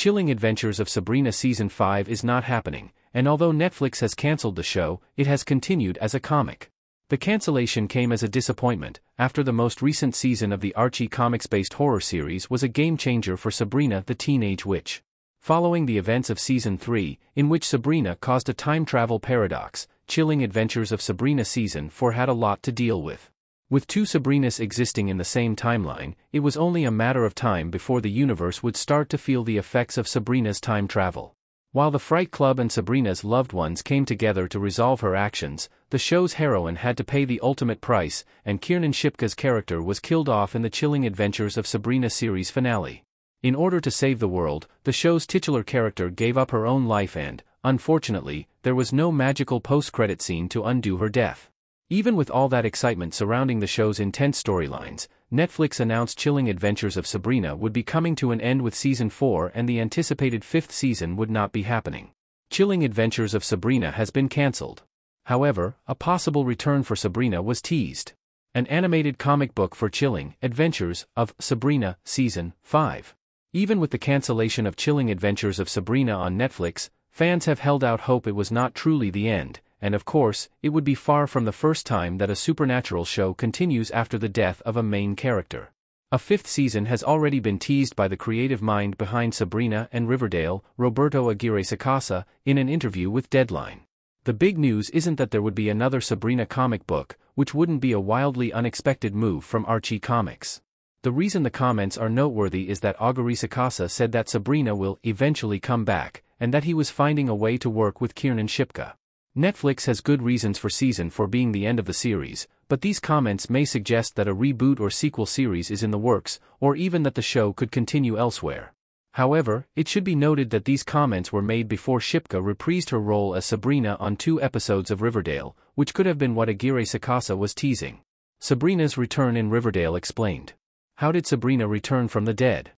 Chilling Adventures of Sabrina Season 5 is not happening, and although Netflix has cancelled the show, it has continued as a comic. The cancellation came as a disappointment, after the most recent season of the Archie comics-based horror series was a game-changer for Sabrina the Teenage Witch. Following the events of Season 3, in which Sabrina caused a time travel paradox, Chilling Adventures of Sabrina Season 4 had a lot to deal with. With two Sabrinas existing in the same timeline, it was only a matter of time before the universe would start to feel the effects of Sabrina's time travel. While the Fright Club and Sabrina's loved ones came together to resolve her actions, the show's heroine had to pay the ultimate price, and Kiernan Shipka's character was killed off in the chilling adventures of Sabrina series finale. In order to save the world, the show's titular character gave up her own life and, unfortunately, there was no magical post-credit scene to undo her death. Even with all that excitement surrounding the show's intense storylines, Netflix announced Chilling Adventures of Sabrina would be coming to an end with season 4 and the anticipated fifth season would not be happening. Chilling Adventures of Sabrina has been cancelled. However, a possible return for Sabrina was teased. An animated comic book for Chilling Adventures of Sabrina, Season 5. Even with the cancellation of Chilling Adventures of Sabrina on Netflix, fans have held out hope it was not truly the end, and of course, it would be far from the first time that a supernatural show continues after the death of a main character. A fifth season has already been teased by the creative mind behind Sabrina and Riverdale, Roberto Aguirre Sacasa, in an interview with Deadline. The big news isn't that there would be another Sabrina comic book, which wouldn't be a wildly unexpected move from Archie Comics. The reason the comments are noteworthy is that Aguirre Sacasa said that Sabrina will eventually come back, and that he was finding a way to work with Kiernan Shipka. Netflix has good reasons for season 4 being the end of the series, but these comments may suggest that a reboot or sequel series is in the works, or even that the show could continue elsewhere. However, it should be noted that these comments were made before Shipka reprised her role as Sabrina on two episodes of Riverdale, which could have been what Aguirre Sacasa was teasing. Sabrina's return in Riverdale explained. How did Sabrina return from the dead?